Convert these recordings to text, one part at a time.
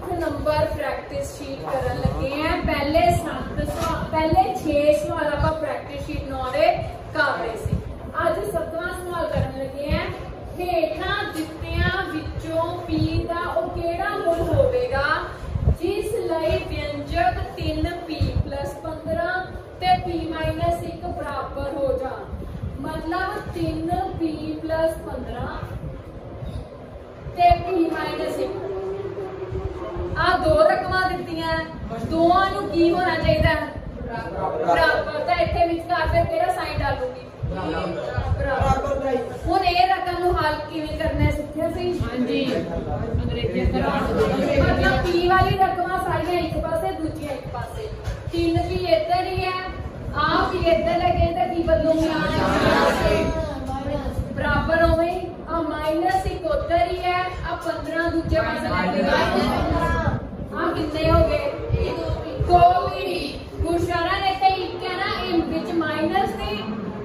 ਇੱਕ number practice sheet ਕਰਨ ਲੱਗੇ ਆ ਪਹਿਲੇ 7 ਪਹਿਲੇ 6 ਸਵਾਲ ਆਪਾਂ ਪ੍ਰੈਕਟਿਸ ਸ਼ੀਟ 9 ਕਰ ਰਹੇ ਸੀ। ਅੱਜ 7ਵਾਂ ਸਵਾਲ ਕਰਨ ਲੱਗੇ ਆ ਹੇਠਾਂ ਦਿੱਤਿਆਂ ਵਿੱਚੋਂ p ਦਾ ਉਹ ਕਿਹੜਾ ਮੁੱਲ ਹੋਵੇਗਾ? ਜਿਸ ਲਈ ਵਿਅੰਜਕ 3p 15 ਤੇ p 1 ਬਰਾਬਰ ਹੋ ਜਾਣ ਮਤਲਬ 3p 15 ਤੇ p 1 ਆ ਦੋ ਰਕਮਾਂ ਦਿੱਤੀਆਂ। ਦੋਵਾਂ ਨੂੰ ਕੀ ਹੋਣਾ ਚਾਹੀਦਾ? ਹੈ? ਬਰਾਬਰ ਤਾਂ ਇੱਥੇ ਵਿਚਕਾਰ ਫਿਰ ਕਿਹੜਾ ਸਾਈਨ ਡਾਲੂਗੀ? ਬਰਾਬਰ ਹੁਣ ਇਹ ਰਕਮ ਨੂੰ ਹੱਲ ਕਿਵੇਂ ਕਰਨਾ ਹੈ? ਸਿੱਖਿਆ ਸੀ? ਹਾਂਜੀ। ਅੰਗਰੇਜ਼ੀ ਕਰਾਉਣ ਮਤਲਬ p ਵਾਲੀ ਰਕਮਾਂ ਸਾਰੀਆਂ ਇੱਕ ਪਾਸੇ ਦੂਜੀਆਂ ਇੱਕ ਪਾਸੇ। ਤਿੰਨ ਵੀ ਇੱਧਰ ਹੀ ਹੈ ਆ ਵੀ ਇੱਧਰ ਲੱਗੇ ਤਾਂ ਕੀ ਬਦਲੂਗੀ ਬਰਾਬਰ ਹੋਵੇ ਆ ਮਾਈਨਸ ਇੱਕ ਉੱਧਰ ਹੀ ਹੈ ਆ 15 ਦੂਜੇ ਪਾਸੇ ਲੱਗੇਗਾ ਆ ਕਿੰਨੇ ਹੋ ਗਏ ਦੋ ਵੀ ਗੁਸ਼ਾਰਾ ਨੇ ਤੇ ਇੱਕ ਹੈ ਨਾ ਇਹ ਵਿੱਚ ਮਾਈਨਸ ਤੇ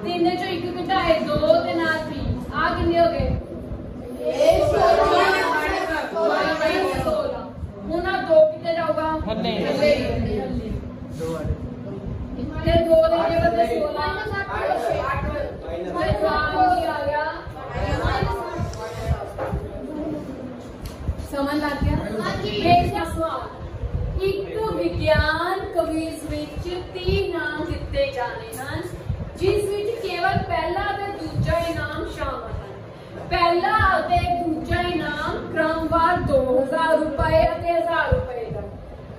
ਤਿੰਨ ਚੋਂ ਇੱਕ ਘਟਾਏ ਦੋ ਤੇ ਨਾਲ 3 ਆ ਕਿੰਨੇ ਹੋ ਗਏ ਹੁਣ ਆ ਦੋ ਕਿੱਥੇ ਜਾਊਗਾ ਥੱਲੇ। ਤੇ ਦੋ ਦੇ ਜਗ੍ਹਾ ਤੇ 16 ਤੇ ਜਵਾਬ ਕੀ ਆ ਗਿਆ ਸਮਝ ਲੱਗ ਗਿਆ ਹੇਠਲਾ ਸਵਾਲ ਇੱਕ ਵਿਗਿਆਨ ਵਿੱਚ 30 ਨਾਮ ਦਿੱਤੇ ਜਾਣੇ ਹਨ, ਜਿਸ ਵਿੱਚ ਕੇਵਲ ਪਹਿਲਾ ਅਤੇ ਦੂਜਾ ਇਨਾਮ ਸ਼ਾਮਲ ਹਨ। ਪਹਿਲਾ ਅਤੇ ਦੂਜਾ ਇਨਾਮ ਕ੍ਰਮਵਾਰ 2000 ਰੁਪਏ ਅਤੇ 1000 ਰੁਪਏ ਦਾ।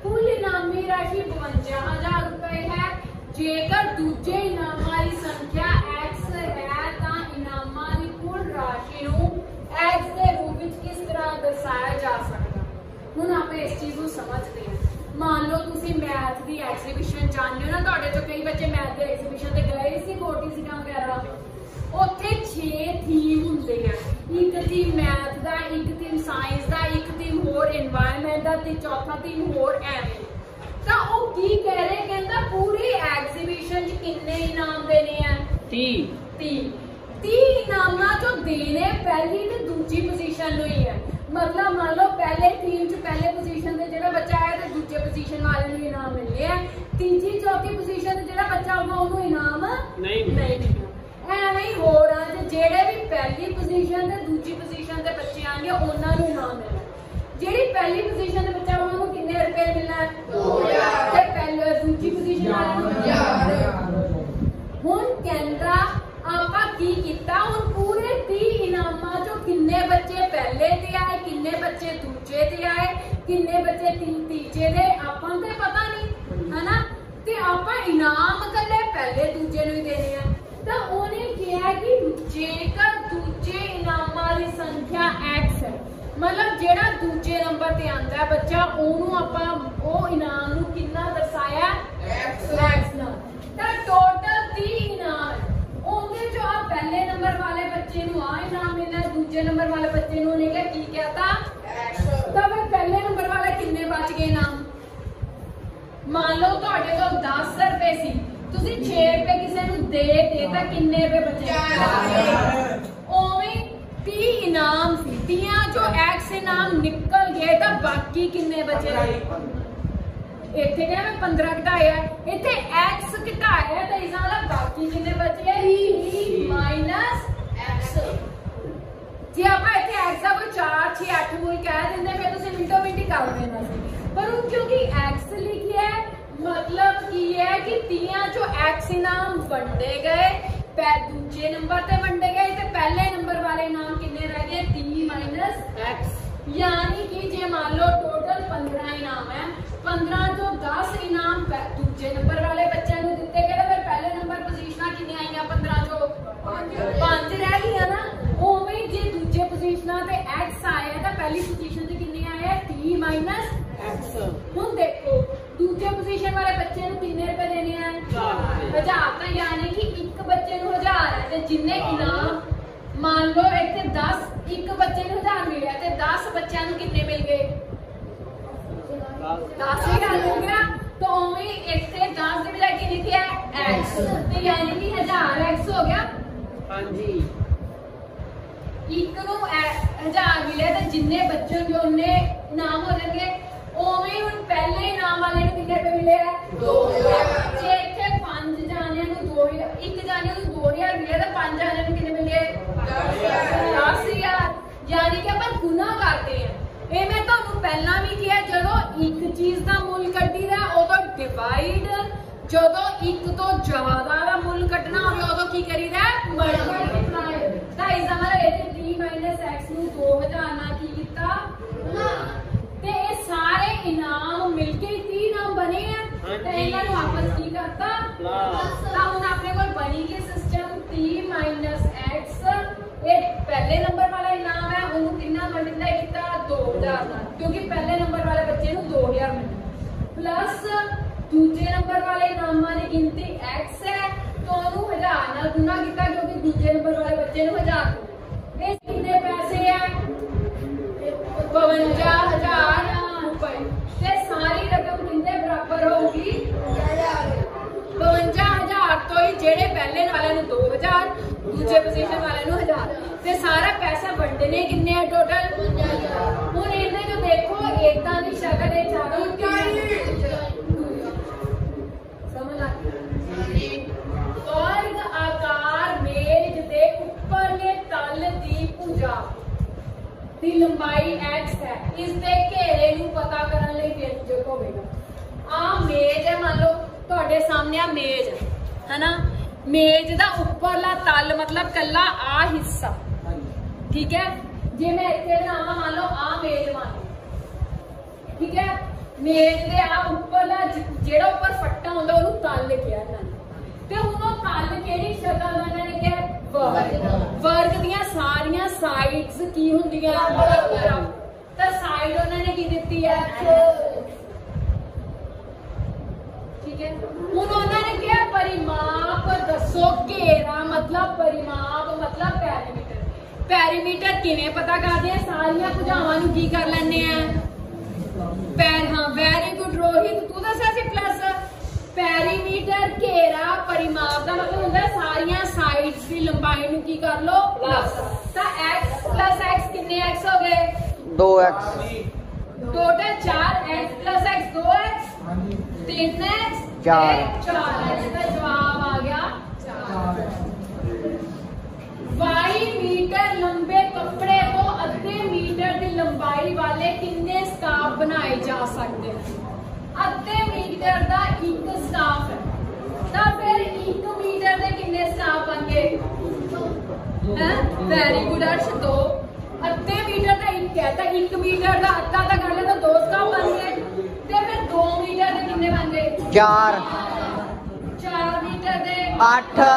ਕੁੱਲ ਇਨਾਮੀ ਰਾਸ਼ੀ 52000 ਰੁਪਏ ਹੈ। ਜੇਕਰ ਦੂਜੇ ਇਨਾਮਾਂ ਦੀ ਸੰਖਿਆ x ਹੈ ਤਾਂ ਇਨਾਮਾਂ ਦੀ ਕੁੱਲ ਰਾਸ਼ੀ ਨੂੰ x ਦੇ ਰੂਪ ਵਿੱਚ ਕਿਸ ਤਰ੍ਹਾਂ ਦਰਸਾਇਆ ਜਾ ਸਕਦਾ ਹੁਣ ਆਪਾਂ ਇਸ ਚੀਜ਼ ਨੂੰ ਸਮਝਦੇ ਹਾਂ ਮੰਨ ਲਓ ਤੁਸੀਂ ਮੈਥ ਦੀ ਐਗਜ਼ੀਬਿਸ਼ਨ ਜਾਣ ਲਿਓ ਨਾ ਤੁਹਾਡੇ ਤੋਂ ਕਈ ਬੱਚੇ ਮੈਥ ਦੇ ਐਗਜ਼ੀਬਿਸ਼ਨ ਤੇ ਗਏ ਸੀ ਕੋਰਟੀਸਿਟਾਂ ਵਗੈਰਾ। ਉੱਥੇ 6 ਥੀਮ ਹੁੰਦੇ ਆ। ਇੱਕ ਥੀਮ ਮੈਥ ਦਾ ਇੱਕ ਥੀਮ ਸਾਇੰਸ ਦਾ ਇੱਕ ਥੀਮ ਹੋਰ এনवायरमेंट ਦਾ ਤੇ ਚੌਥਾ ਥੀਮ ਹੋਰ ਐਵੇਂ। ਤਾਂ ਉਹ ਕੀ ਕਹਿ ਰਹੇ? ਕਹਿੰਦਾ ਪੂਰੀ ਐਗਜ਼ੀਬਿਸ਼ਨ 'ਚ ਕਿੰਨੇ ਇਨਾਮ ਦੇਣੇ ਆ? 30 30 ਇਨਾਮਾਂ ਜੋ ਦੇਣੇ ਪਹਿਲੀ ਪੋਜੀਸ਼ਨ ਵਾਲੇ ਨੂੰ ਇਨਾਮ ਮਿਲਨੇ ਆ। ਤੀਜੀ ਚੌਥੀ ਪੋਜੀਸ਼ਨ ਤੇ ਜਿਹੜਾ ਬੱਚਾ ਆਊਗਾ ਉਹਨੂੰ ਇਨਾਮ ਨਹੀਂ ਨਹੀਂ ਮਿਲਣਾ। ਐਵੇਂ ਹੀ ਹੋਰ ਆ ਤੇ ਜਿਹੜੇ ਵੀ ਪਹਿਲੀ ਪੋਜੀਸ਼ਨ ਤੇ ਦੂਜੀ ਪੋਜੀਸ਼ਨ ਤੇ ਬੱਚੇ ਆਣਗੇ ਉਹਨਾਂ ਨੂੰ ਇਨਾਮ ਮਿਲਣਾ। ਜਿਹੜੀ ਪਹਿਲੀ ਪੋਜੀਸ਼ਨ ਤੇ ਬੱਚਾ ਹੋਊਗਾ ਉਹਨੂੰ ਕਿੰਨੇ ਰੁਪਏ ਮਿਲਣਾ? ਹੈ 2000 ਤੇ ਪਹਿਲੇ ਦੂਜੀ ਪੋਜੀਸ਼ਨ ਵਾਲੇ ਨੂੰ 1000 ਹੁਣ ਕਹਿੰਦਾ ਆਪਾਂ ਕੀ ਕੀਤਾ? ਹੁਣ ਪੂਰੇ 30 ਇਨਾਮਾਂ ਚੋਂ ਕਿੰਨੇ ਬੱਚੇ ਪਹਿਲੇ ਤੇ ਆਏ ਕਿੰਨੇ ਬੱਚੇ ਦੂਜੇ ਤੇ ਆਏ? ਕਿੰਨੇ ਬੱਚੇ ਤੀਜੇ ਦੇ ਆਪਾਂ ਨੂੰ ਤੇ ਪਤਾ ਨਹੀਂ ਹਨਾ? ਤੇ ਆਪਾਂ ਇਨਾਮ ਕੱਲੇ ਪਹਿਲੇ ਦੂਜੇ ਨੂੰ ਹੀ ਦੇਣੇ ਆ। ਤਾਂ ਉਹਨੇ ਕਿਹਾ ਕਿ ਜੇਕਰ ਦੂਜੇ ਇਨਾਮਾਂ ਦੀ ਸੰਖਿਆ x ਹੈ ਮਤਲਬ ਜਿਹੜਾ ਦੂਜੇ ਨੰਬਰ ਤੇ ਆਂਦਾ ਬੱਚਾ ਉਹਨੂੰ ਆਪਾਂ ਉਹ ਇਨਾਮ ਨੂੰ ਕਿੰਨਾ ਦਰਸਾਇਆ? X ਨਾਲ। ਤਾਂ ਟੋਟਲ 30 ਇਨਾਮ। ਉਹਦੇ ਚੋਂ ਆ ਪਹਿਲੇ ਨੰਬਰ ਵਾਲੇ ਬੱਚੇ ਨੂੰ ਆ ਇਨਾਮ ਮਿਲਣਾ ਦੂਜੇ ਨੰਬਰ ਵਾਲੇ ਬੱਚੇ ਨੂੰ ਉਹਨੇ ਕਿਹਾ ਕੀ ਕਹਤਾ ਤਾਂ ਫਿਰ ਪਹਿਲੇ ਨੰਬਰ ਵਾਲੇ ਕਿੰਨੇ ਬਚ ਗਏ ਇਨਾਮ ਮੰਨ ਲਓ ਤੁਹਾਡੇ ਕੋਲ 10 ਰੁਪਏ ਸੀ, ਤੁਸੀਂ 6 ਰੁਪਏ ਕਿਸੇ ਨੂੰ ਦੇ ਦੇ ਤਾਂ ਕਿੰਨੇ ਰੁਪਏ ਬਚੇ? ਉਵੇਂ 30 ਇਨਾਮ ਸੀ 30 ਚੋਂ x ਇਨਾਮ ਨਿਕਲ ਗਏ ਤਾਂ ਬਾਕੀ ਕਿੰਨੇ ਬਚੇ? ਇੱਥੇ ਕਿਹਾ ਮੈਂ 15 ਘਟਾਇਆ ਇੱਥੇ x ਘਟਾਇਆ ਤਾਂ ਇਸ ਨਾਲ ਬਾਕੀ ਕਿੰਨੇ ਬਚੇ? ਹੀ x ਜੇ ਆਪਾਂ ਇੱਥੇ x ਦਾ ਕੋਈ 4 6 8 ਕੋਈ ਕਹਿ ਦਿੰਦੇ, ਫਿਰ ਤੁਸੀਂ ਮਿੰਟੋ ਮਿੰਟ ਕਰ ਦੇਣਾ ਸੀ। ਪਰ ਉਹ ਕਿਉਂਕਿ x ਲਿਖਿਆ ਮਤਲਬ ਕੀ ਹੈ ਕਿ 30 ਚੋਂ x ਇਨਾਮ ਵੰਡੇ ਗਏ, ਪੈ ਦੂਜੇ ਨੰਬਰ ਤੇ ਵੰਡੇ ਗਏ, ਤੇ ਪਹਿਲੇ ਨੰਬਰ ਵਾਲੇ ਇਨਾਮ ਕਿੰਨੇ ਰਹਿ ਗਏ? 30 x ਯਾਨੀ ਕਿ ਜੇ ਮੰਨ ਲਓ ਟੋਟਲ 15 ਇਨਾਮ ਹੈ 15 ਤੋਂ 10 ਇਨਾਮ ਦੂਜੇ ਨੰਬਰ ਵਾਲੇ ਬੱਚਿਆਂ ਨੂੰ ਦਿੱਤੇ ਗਏ ਤਾਂ ਫਿਰ ਪਹਿਲੇ ਨੰਬਰ ਪੋਜੀਸ਼ਨਾਂ ਕਿੰਨੀਆਂ ਆਈਆਂ 15 ਚੋਂ 5 ਰਹਿ ਗਈਆਂ ਨਾ ਉਵੇਂ ਹੀ ਜੇ ਦੂਜੇ ਪੋਜੀਸ਼ਨਾਂ ਤੇ x ਆਇਆ ਤਾਂ ਪਹਿਲੀ ਪੋਜੀਸ਼ਨ ਤੇ ਕਿੰਨੇ ਆਏ 30 x ਹੁਣ ਦੇਖੋ ਦੂਜੇ ਪੋਜੀਸ਼ਨ ਵਾਲੇ ਬੱਚੇ ਨੂੰ ਕਿੰਨੇ ਰੁਪਏ ਦੇਣੇ ਆ? ਹਜ਼ਾਰ। ਹਜ਼ਾਰ। ਤਾਂ ਯਾਨੀ ਕਿ ਇੱਕ ਬੱਚੇ ਨੂੰ 1000 ਹੈ ਤੇ ਜਿੰਨੇ ਇਨਾਮ ਮੰਨ ਲਓ ਇੱਥੇ 10 ਇੱਕ ਬੱਚੇ ਨੂੰ 1000 ਮਿਲਿਆ ਤੇ 10 ਬੱਚਿਆਂ ਨੂੰ ਕਿੰਨੇ ਮਿਲ ਗਏ? 10 ਹੀ ਗੱਲ ਹੋ ਗਿਆ ਤਾਂ ਉਵੇਂ ਇੱਥੇ 10 ਦੀ ਬਜਾਏ ਕੀ ਲਿਖਿਆ? X ਤੇ ਯਾਨੀ ਕਿ 1000 x ਹੋ ਗਿਆ। ਹਾਂਜੀ। ਇੱਕ ਨੂੰ 1000 ਮਿਲਿਆ ਤੇ ਜਿੰਨੇ ਬੱਚੇ ਹੋਣਗੇ ਉਹਨੇ ਨਾਮ ਹੋ ਜਾਣਗੇ। ਮਿਲਿਆ 2000 ਜੇ ਇੱਥੇ ਪੰਜ ਜਾਣਿਆਂ ਨੂੰ 2000 ਇੱਕ ਜਾਣੇ ਨੂੰ 2000 ਮਿਲਿਆ ਤਾਂ ਪੰਜ ਜਾਣਿਆਂ ਨੂੰ ਕਿੰਨੇ ਮਿਲੇ? 10000 ਯਾਨੀ ਕਿ ਆਪਾਂ ਗੁਣਾ ਕਰਦੇ ਆ। ਇਹ ਮੈਂ ਤੁਹਾਨੂੰ ਪਹਿਲਾਂ ਵੀ ਕਿਹਾ ਜਦੋਂ ਇੱਕ ਚੀਜ਼ ਦਾ ਮੁੱਲ ਕੱਢੀਦਾ ਉਦੋਂ ਡਿਵਾਈਡ ਜਦੋਂ ਇੱਕ ਤੋਂ ਜ਼ਿਆਦਾ ਦਾ ਮੁੱਲ ਕੱਢਣਾ ਹੋਵੇ ਉਦੋਂ ਕੀ ਕਰੀਦਾ? ਮਲਟੀਪਲਾਈ ਦਾ ਇਹ 3 x ਨੂੰ 2000 ਨਾਲ ਕੀ ਕੀਤਾ? ਤੇ ਇਹ ਸਾਰੇ ਇਨਾਮ ਮਿਲ ਕੇ ਹੀ 30 ਇਨਾਮ ਬਣੇ ਆ। ਤੇ ਇਹਨਾਂ ਨੂੰ ਆਪਸ ਕੀ ਕਰਤਾ? ਤਾਂ ਹੁਣ ਆਪਣੇ ਕੋਲ ਬਣੀ ਗਈ ਸਿਸਟਮ 30 x ਇਹ ਪਹਿਲੇ ਨੰਬਰ ਵਾਲਾ ਇਨਾਮ ਹੈ ਉਹਨੂੰ ਕਿੰਨਾ ਮਲਟੀਪਲਾਈ ਕੀਤਾ? 2000 ਨਾਲ। ਕਿਉਂਕਿ ਪਹਿਲੇ ਨੰਬਰ ਵਾਲੇ ਬੱਚੇ ਨੂੰ 2000 ਮਿਲਣਾ ਪਲੱਸ ਦੂਜੇ ਨੰਬਰ ਵਾਲੇ ਇਨਾਮਾਂ ਦੀ ਗਿਣਤੀ x ਹੈ। ਤਾਂ ਉਹਨੂੰ 1000 ਨਾਲ ਗੁਣਾ ਕੀਤਾ ਕਿਉਂਕਿ ਦੂਜੇ ਨੰਬਰ ਵਾਲੇ ਬੱਚੇ ਨੂੰ 1000 ਇਹ ਕਿੰਨੇ ਪੈਸੇ 52000 ਰੁਪਏ। ਤੇ ਸਾਰੀ ਰਕਮ ਕਿੰਨੇ ਬਰਾਬਰ ਹੋਊਗੀ? 52000 ਤੋਂ ਹੀ ਜਿਹੜੇ ਪਹਿਲੇ ਵਾਲੇ ਨੂੰ 2000 ਦੂਜੇ ਪੋਜੀਸ਼ਨ ਵਾਲੇ ਨੂੰ 1000 ਤੇ ਸਾਰਾ ਪੈਸਾ ਵੰਡਨੇ ਕਿੰਨੇ ਆ ਟੋਟਲ ਹੁਣ ਇਹਦੇ ਜੋ ਦੇਖੋ ਇਦਾਂ ਦੀ ਸ਼ਕਲ ਇਹ ਚਾਰੋਂ ਦੀ ਲੰਬਾਈ x ਹੈ। ਇਸ ਦੇ ਘੇਰੇ ਨੂੰ ਪਤਾ ਕਰਨ ਲਈ ਵਿਅੰਜਕ ਹੋਵੇਗਾ। ਆ ਮੇਜ ਹੈ ਮੰਨ ਲਓ ਤੁਹਾਡੇ ਸਾਹਮਣੇ ਆ ਮੇਜ ਹੈ ਹੈਨਾ? ਮੇਜ ਦਾ ਉੱਪਰਲਾ ਤਲ ਮਤਲਬ ਕੱਲਾ ਆ ਹਿੱਸਾ। ਠੀਕ ਹੈ? ਜੇ ਮੈਂ ਇੱਥੇ ਬਣਾਵਾਂ ਮੰਨ ਲਓ ਆ ਮੇਜ ਮੰਨ ਠੀਕ ਹੈ? ਮੇਜ ਦੇ ਆ ਉੱਪਰਲਾ ਜਿਹੜਾ ਉੱਪਰ ਫੱਟਾ ਹੁੰਦਾ ਉਹਨੂੰ ਤਲ ਕਿਹਾ ਇਹਨਾਂ ਨੇ ਤੇ ਹੁਣ ਉਹ ਤਲ ਕਿਹੜੀ ਸ਼ਕਲ ਦਾ ਇਹਨਾਂ ਨੇ ਕਿਹਾ? ਵਰਗ ਦੀਆਂ ਸਾਰੀਆਂ ਸਾਈਡਸ ਕੀ ਹੁੰਦੀਆਂ? ਤਾਂ ਸਾਈਡ ਉਹਨਾਂ ਨੇ ਕੀ ਦਿੱਤੀ ਹੈ? ਠੀਕ ਹੈ। ਹੁਣ ਉਹਨਾਂ ਨੇ ਕਿਹਾ, ਪਰਿਮਾਪ ਦੱਸੋ ਘੇਰਾ ਮਤਲਬ ਪਰਿਮਾਪ ਮਤਲਬ ਪੈਰੀਮੀਟਰ ਪੈਰੀਮੀਟਰ ਕਿਵੇਂ ਪਤਾ ਕਰਦੇ ਆ? ਸਾਰੀਆਂ ਭੁਜਾਵਾਂ ਨੂੰ ਕੀ ਕਰ ਲੈਣੇ ਆ? ਪੈਰ, ਹਾਂ ਵੈਰੀ ਗੁੱਡ ਰੋਹਿਤ, ਤੂੰ ਦੱਸਿਆ ਸੀ ਪਲੱਸ ਪੈਰੀਮੀਟਰ ਘੇਰਾ ਪਰਿਮਾਪ ਦਾ ਮਤਲਬ ਹੁੰਦਾ ਦੀ ਲੰਬਾਈ ਨੂੰ ਕੀ ਕਰ ਲੋ ਪਲੱਸ ਤਾਂ x x ਕਿੰਨੇ x ਹੋ ਗਏ? 2x total 4x x 2x 3x ਚਾਰ। 4x ਦਾ ਜਵਾਬ ਆ ਗਿਆ। 22 ਮੀਟਰ ਲੰਬੇ ਕੱਪੜੇ ਤੋਂ ਅੱਧੇ ਮੀਟਰ ਦੀ ਲੰਬਾਈ ਵਾਲੇ ਕਿੰਨੇ ਸਕਾਫ ਬਣਾਏ ਜਾ ਸਕਦੇ ਅੱਧੇ ਮੀਟਰ ਦਾ ਇੱਕ ਸਕਾਫ ਹੈ। ਤਾਂ ਫਿਰ 1 ਮੀਟਰ ਦੇ ਕਿੰਨੇ ਸਕਾਫ ਬਣਗੇ ਹੈ ਵੈਰੀ ਗੁੱਡ ਅਰਸ਼ ਦੋ ਅੱਧੇ ਮੀਟਰ ਦਾ ਇੱਕ ਹੈ ਤਾਂ 1 ਮੀਟਰ ਦਾ ਅੱਧਾ ਤਾਂ ਕਰ ਲਿਆ ਤਾਂ ਦੋ ਸਕਾਫ ਬਣ ਗਏ ਤੇ ਫਿਰ 2 ਮੀਟਰ ਦੇ ਕਿੰਨੇ ਬਣ ਗਏ 4 4 ਮੀਟਰ ਦੇ 8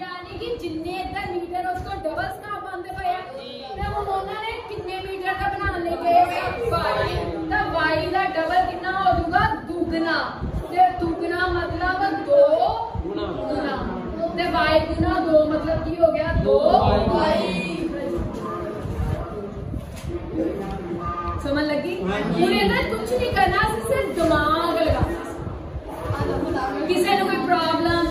ਯਾਨੀ ਕਿ ਜਿੰਨੇ ਇੱਧਰ ਮੀਟਰ ਉਸ ਤੋਂ ਡਬਲ ਸਕਾਪ ਬੰਦੇ ਪਏ ਆ ਤੇ ਹੁਣ ਉਹਨਾਂ ਨੇ ਕਿੰਨੇ ਮੀਟਰ ਦਾ ਬਣਾਉਣ ਲਈ ਗਏ 22 ਤਾਂ 22 ਦਾ ਡਬਲ ਕਿੰਨਾ ਹੋ ਜਾਊਗਾ ਦੁੱਗਣਾ ਤੇ ਦੁੱਗਣਾ ਮਤਲਬ 2 ਗੁਣਾ। ਗੁਣਾ अपने वाई गुना दो मतलब की हो गया दो। समझ लगी? पूरे ना, कुछ नहीं करना, सिर्फ़ दिमाग लगा किसी ने कोई प्रॉब्लम